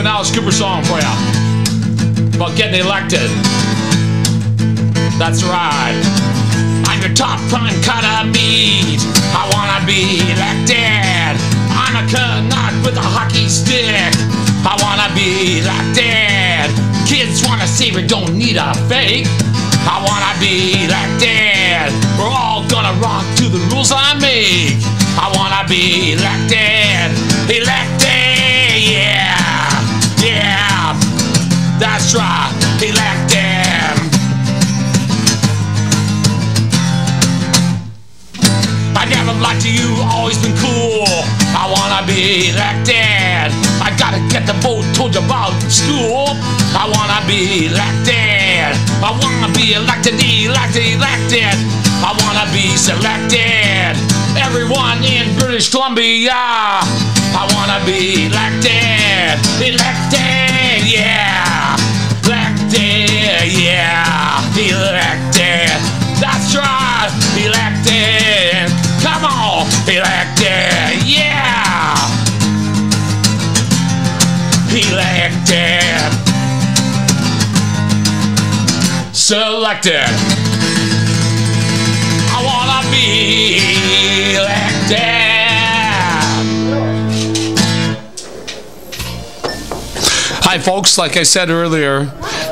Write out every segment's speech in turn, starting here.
an Alice Cooper song for you about getting elected. That's right. I'm your top prime cut of meat. I wanna be elected. I'm a Canuck with a hockey stick. I wanna be elected. Kids wanna save it, don't need a fake. I wanna be elected. We're all gonna rock to the rules I make. I wanna be elected. Elected, Elected. I never lied to you, always been cool. I wanna be elected. I gotta get the vote told you about school. I wanna be elected. I wanna be elected, elected, elected. I wanna be selected. Everyone in British Columbia. I wanna be elected. Elected, yeah. Elected. Selected. I wanna be elected. Hi, folks. Like I said earlier,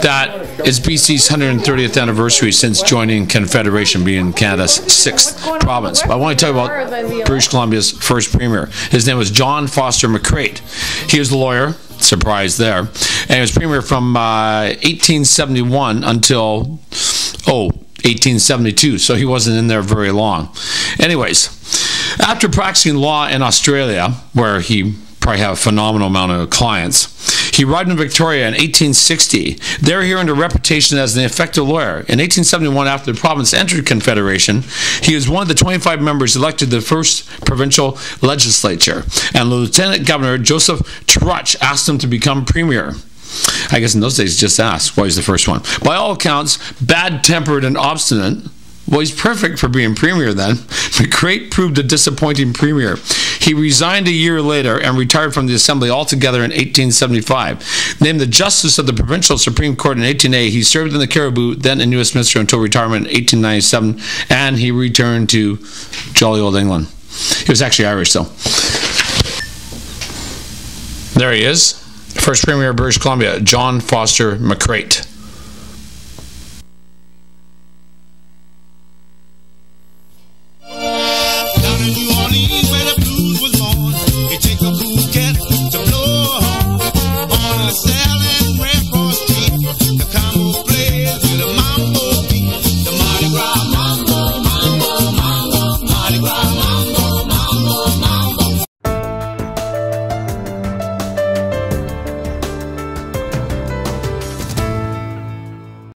that is BC's 130th anniversary since joining Confederation, being Canada's sixth province. But I want to you about British Columbia's first premier. His name was John Foster McCreight. He was a lawyer. Surprise there. And he was premier from uh, 1871 until, oh, 1872. So he wasn't in there very long. Anyways, after practicing law in Australia, where he probably had a phenomenal amount of clients, he arrived in Victoria in 1860. There he earned a reputation as an effective lawyer. In 1871, after the province entered Confederation, he was one of the 25 members elected to the first provincial legislature. And Lieutenant Governor Joseph Trutch asked him to become premier. I guess in those days, just asked why he's the first one. By all accounts, bad tempered and obstinate. Well, he's perfect for being premier then. McCreight proved a disappointing premier. He resigned a year later and retired from the assembly altogether in 1875. Named the justice of the provincial Supreme Court in 1880, he served in the Cariboo, then in New Westminster until retirement in 1897, and he returned to jolly old England. He was actually Irish, though. There he is, first premier of British Columbia, John Foster McCreight.